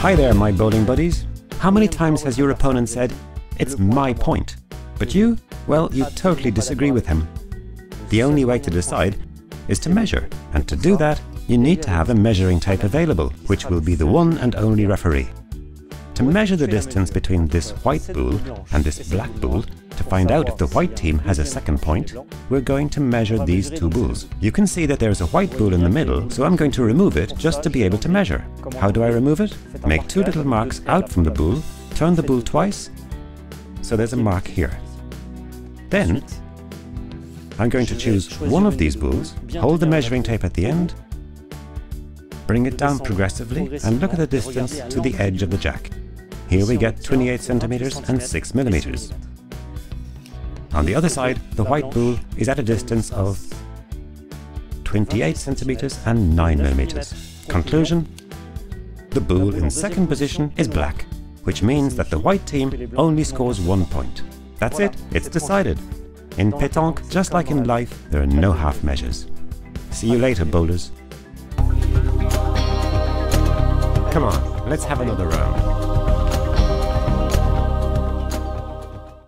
Hi there, my bowling buddies. How many times has your opponent said, it's my point? But you? Well, you totally disagree with him. The only way to decide is to measure, and to do that, you need to have a measuring tape available, which will be the one and only referee. To measure the distance between this white boule and this black boule, to find out if the white team has a second point, we're going to measure these two boules. You can see that there's a white boule in the middle, so I'm going to remove it just to be able to measure. How do I remove it? Make two little marks out from the boule, turn the boule twice, so there's a mark here. Then, I'm going to choose one of these boules, hold the measuring tape at the end, bring it down progressively and look at the distance to the edge of the jack. Here we get 28 centimeters and 6 millimeters. On the other side, the white boule is at a distance of 28 centimeters and 9 millimeters. Conclusion? The boule in second position is black, which means that the white team only scores one point. That's it, it's decided. In pétanque, just like in life, there are no half measures. See you later, bowlers. Come on, let's have another round.